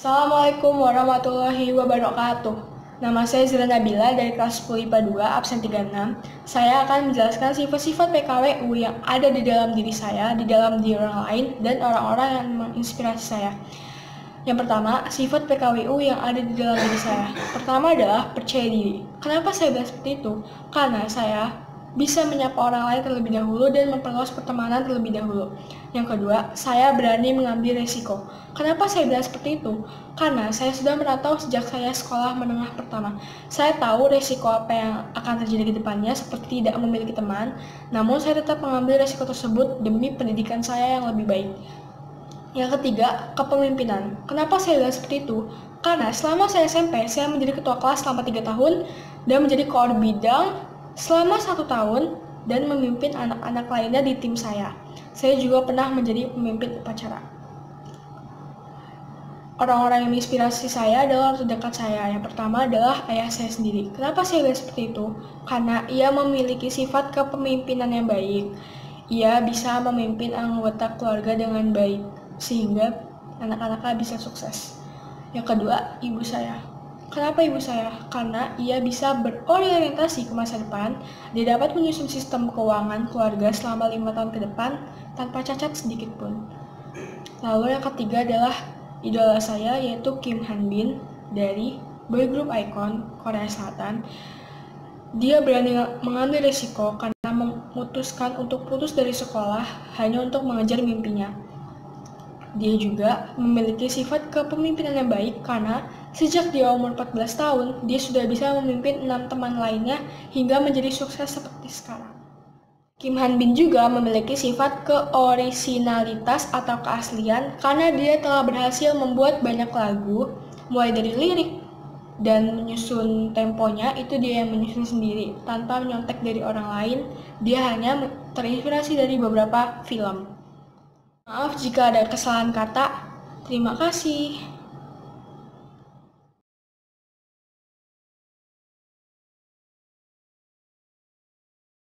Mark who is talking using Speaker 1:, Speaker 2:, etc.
Speaker 1: Assalamualaikum warahmatullahi wabarakatuh. Nama saya Zila Nabila dari kelas 10 IPA 2, absen 36. Saya akan menjelaskan sifat-sifat PKWU yang ada di dalam diri saya, di dalam diri orang lain, dan orang-orang yang menginspirasi saya. Yang pertama, sifat PKWU yang ada di dalam diri saya. Pertama adalah percaya diri. Kenapa saya bilang seperti itu? Karena saya bisa menyapa orang lain terlebih dahulu dan memperluas pertemanan terlebih dahulu. Yang kedua, saya berani mengambil resiko. Kenapa saya bilang seperti itu? Karena saya sudah merantau sejak saya sekolah menengah pertama. Saya tahu resiko apa yang akan terjadi ke depannya seperti tidak memiliki teman, namun saya tetap mengambil resiko tersebut demi pendidikan saya yang lebih baik. Yang ketiga, kepemimpinan. Kenapa saya bilang seperti itu? Karena selama saya SMP, saya menjadi ketua kelas selama 3 tahun dan menjadi koor bidang selama satu tahun dan memimpin anak-anak lainnya di tim saya. Saya juga pernah menjadi pemimpin upacara. Orang-orang yang menginspirasi saya adalah orang terdekat saya. Yang pertama adalah ayah saya sendiri. Kenapa saya bilang seperti itu? Karena ia memiliki sifat kepemimpinan yang baik. Ia bisa memimpin anggota keluarga dengan baik, sehingga anak-anaknya bisa sukses. Yang kedua, ibu saya. Kenapa ibu saya? Karena ia bisa berorientasi ke masa depan, dia dapat menyusun sistem keuangan keluarga selama lima tahun ke depan tanpa cacat sedikit pun. Lalu yang ketiga adalah idola saya yaitu Kim Han Bin dari boy group Icon Korea Selatan. Dia berani mengambil risiko karena memutuskan untuk putus dari sekolah hanya untuk mengejar mimpinya. Dia juga memiliki sifat kepemimpinan yang baik karena sejak dia umur 14 tahun, dia sudah bisa memimpin enam teman lainnya hingga menjadi sukses seperti sekarang. Kim Han Bin juga memiliki sifat keorisinalitas atau keaslian karena dia telah berhasil membuat banyak lagu, mulai dari lirik dan menyusun temponya itu dia yang menyusun sendiri tanpa menyontek dari orang lain. Dia hanya terinspirasi dari beberapa film. Maaf jika ada kesalahan kata. Terima kasih.